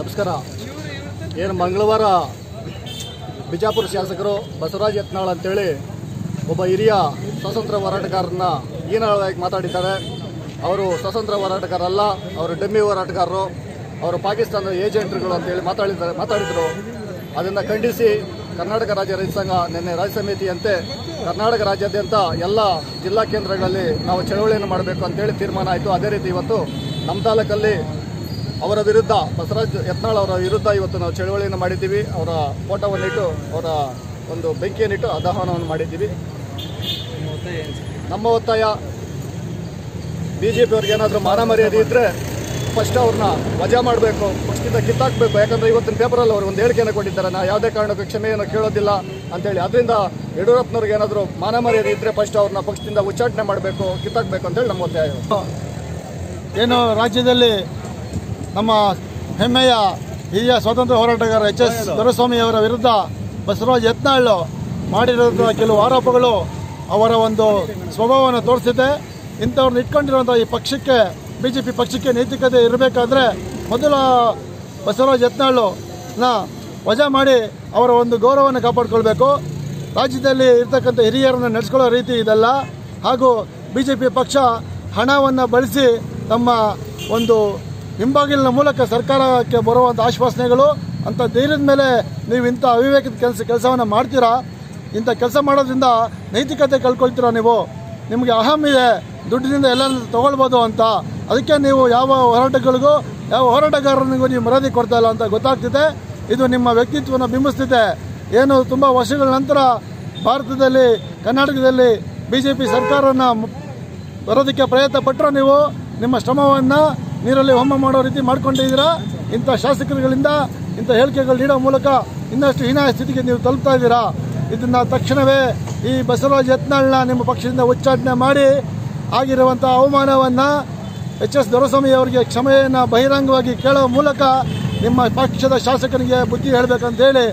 ನಮಸ್ಕಾರ. ಏನು ಮಂಗಳವಾರ ಬಿಜಾಪುರ ಶಾಸಕರು ಬಸವರಾಜ್ ಯತ್ನಾಳ್ ಅಂತೇಳಿ ಒಬ್ಬ ಹಿರಿಯ ಸ್ವಾತಂತ್ರ್ಯ ಹೋರಾಟಗಾರರನ್ನ ಈನಾಳವಾಗಿ ಮಾತಾಡಿದ್ದಾರೆ. ಅವರು ಸ್ವಾತಂತ್ರ್ಯ ಹೋರಾಟಗಾರಲ್ಲ ಅವರು ಡಮ್ಮಿ ಹೋರಾಟಗಾರರು, ಅವರು ಪಾಕಿಸ್ತಾನದ ಏಜೆಂಟ್ರುಗಳು ಅಂತೇಳಿ ಮಾತಾಡಿದ್ದಾರೆ ಮಾತಾಡಿದರು. ಅದನ್ನು ಖಂಡಿಸಿ ಕರ್ನಾಟಕ ರಾಜ್ಯ ರೈತ ಸಂಘ ನಿನ್ನೆ ರಾಜ್ಯ ಸಮಿತಿಯಂತೆ ಕರ್ನಾಟಕ ರಾಜ್ಯಾದ್ಯಂತ ಎಲ್ಲ ಜಿಲ್ಲಾ ಕೇಂದ್ರಗಳಲ್ಲಿ ನಾವು ಚಳವಳಿಯನ್ನು ಮಾಡಬೇಕು ಅಂತೇಳಿ ತೀರ್ಮಾನ ಆಯಿತು. ಅದೇ ರೀತಿ ಇವತ್ತು ನಮ್ಮ ತಾಲೂಕಲ್ಲಿ ಅವರ ವಿರುದ್ಧ ಬಸವರಾಜ್ ಯತ್ನಾಳ್ ಅವರ ವಿರುದ್ಧ ಇವತ್ತು ನಾವು ಚಳವಳಿಯನ್ನು ಮಾಡಿದ್ದೀವಿ. ಅವರ ಫೋಟೋವನ್ನಿಟ್ಟು ಅವರ ಒಂದು ಬೆಂಕಿಯನ್ನಿಟ್ಟು ಅದಾಹನವನ್ನು ಮಾಡಿದ್ದೀವಿ. ನಮ್ಮ ಒತ್ತಾಯ ಬಿ ಜೆ ಪಿಯವ್ರಿಗೆ ಏನಾದರೂ ಮಾನ ಮರ್ಯಾದೆ ಇದ್ದರೆ ಫಸ್ಟ್ ಅವ್ರನ್ನ ವಜಾ ಮಾಡಬೇಕು ಪಕ್ಷದಿಂದ ಕಿತ್ತಾಕಬೇಕು. ಯಾಕಂದರೆ ಇವತ್ತಿನ ಪೇಪರಲ್ಲಿ ಅವರು ಒಂದು ಹೇಳಿಕೆಯನ್ನು ಕೊಟ್ಟಿದ್ದಾರೆ. ನಾ ಯಾವುದೇ ಕಾರಣಕ್ಕೂ ಕ್ಷಮೆಯನ್ನು ಕೇಳೋದಿಲ್ಲ ಅಂತೇಳಿ. ಅದರಿಂದ ಯಡಿಯೂರಪ್ಪನವ್ರಿಗೆ ಏನಾದರೂ ಮಾನ ಮರ್ಯಾದೆ ಇದ್ದರೆ ಫಸ್ಟ್ ಅವ್ರನ್ನ ಪಕ್ಷದಿಂದ ಉಚ್ಚಾಟನೆ ಮಾಡಬೇಕು, ಕಿತ್ತಾಕಬೇಕು ಅಂತೇಳಿ ನಮ್ಮ ಒತ್ತಾಯ. ಏನು ರಾಜ್ಯದಲ್ಲಿ ನಮ್ಮ ಹೆಮ್ಮೆಯ ಹಿರಿಯ ಸ್ವಾತಂತ್ರ್ಯ ಹೋರಾಟಗಾರ ಎಚ್ ಎಸ್ ದೊರೆಸ್ವಾಮಿಯವರ ವಿರುದ್ಧ ಬಸವರಾಜ್ ಯತ್ನಾಳ್ ಮಾಡಿರೋಂಥ ಕೆಲವು ಆರೋಪಗಳು ಅವರ ಒಂದು ಸ್ವಭಾವವನ್ನು ತೋರಿಸಿದೆ. ಇಂಥವ್ರನ್ನ ಇಟ್ಕೊಂಡಿರುವಂಥ ಈ ಪಕ್ಷಕ್ಕೆ ಬಿ ಜೆ ಪಿ ಪಕ್ಷಕ್ಕೆ ನೈತಿಕತೆ ಇರಬೇಕಾದ್ರೆ ಮೊದಲ ಬಸವರಾಜ್ ಯತ್ನಾಳ್ನ ವಜಾ ಮಾಡಿ ಅವರ ಒಂದು ಗೌರವವನ್ನು ಕಾಪಾಡಿಕೊಳ್ಬೇಕು. ರಾಜ್ಯದಲ್ಲಿ ಇರ್ತಕ್ಕಂಥ ಹಿರಿಯರನ್ನು ನಡೆಸ್ಕೊಳ್ಳೋ ರೀತಿ ಇದಲ್ಲ. ಹಾಗೂ ಬಿ ಜೆ ಪಿ ಪಕ್ಷ ಹಣವನ್ನು ಬಳಸಿ ತಮ್ಮ ಒಂದು ಹಿಂಬಾಗಿಲಿನ ಮೂಲಕ ಸರ್ಕಾರಕ್ಕೆ ಬರುವಂಥ ಆಶ್ವಾಸನೆಗಳು ಅಂಥ ಧೈರ್ಯದ ಮೇಲೆ ನೀವು ಇಂಥ ಅವಿವೇಕದ ಕೆಲಸ ಕೆಲಸವನ್ನು ಮಾಡ್ತೀರಾ? ಇಂಥ ಕೆಲಸ ಮಾಡೋದ್ರಿಂದ ನೈತಿಕತೆ ಕಳ್ಕೊಳ್ತೀರಾ ನೀವು? ನಿಮಗೆ ಅಹಂ ಇದೆ, ದುಡ್ಡಿನಿಂದ ಎಲ್ಲ ತೊಗೊಳ್ಬೋದು ಅಂತ. ಅದಕ್ಕೆ ನೀವು ಯಾವ ಹೋರಾಟಗಳಿಗೂ, ಯಾವ ಹೋರಾಟಗಾರನಿಗೂ ನೀವು ಮರ್ಯಾದೆ ಕೊಡ್ತಾ ಇಲ್ಲ ಅಂತ ಗೊತ್ತಾಗ್ತಿದೆ. ಇದು ನಿಮ್ಮ ವ್ಯಕ್ತಿತ್ವವನ್ನು ಬಿಂಬಿಸ್ತಿದೆ. ಏನು ತುಂಬ ವರ್ಷಗಳ ನಂತರ ಭಾರತದಲ್ಲಿ, ಕರ್ನಾಟಕದಲ್ಲಿ ಬಿ ಜೆ ಪಿ ಸರ್ಕಾರನ ಬರೋದಕ್ಕೆ ಪ್ರಯತ್ನ ಪಟ್ಟರು ನೀವು? ನಿಮ್ಮ ಶ್ರಮವನ್ನು ನೀರಲ್ಲಿ ಹೋಮ ಮಾಡೋ ರೀತಿ ಮಾಡ್ಕೊಂಡಿದ್ದೀರಾ ಇಂಥ ಶಾಸಕರುಗಳಿಂದ ಇಂಥ ಹೇಳಿಕೆಗಳು ನೀಡೋ ಮೂಲಕ ಇನ್ನಷ್ಟು ಹೀನಾಯ ಸ್ಥಿತಿಗೆ ನೀವು ತಲುಪ್ತಾ ಇದ್ದೀರಾ? ಇದನ್ನು ತಕ್ಷಣವೇ ಈ ಬಸವರಾಜ್ ಯತ್ನಾಳ್ನ ನಿಮ್ಮ ಪಕ್ಷದಿಂದ ಉಚ್ಚಾಟನೆ ಮಾಡಿ ಆಗಿರುವಂಥ ಅವಮಾನವನ್ನು ಎಚ್ ಎಸ್ ದೊರಸ್ವಾಮಿ ಅವರಿಗೆ ಕ್ಷಮೆಯನ್ನು ಬಹಿರಂಗವಾಗಿ ಕೇಳೋ ಮೂಲಕ ನಿಮ್ಮ ಪಕ್ಷದ ಶಾಸಕರಿಗೆ ಬುದ್ಧಿ ಹೇಳಬೇಕಂತ ಹೇಳಿ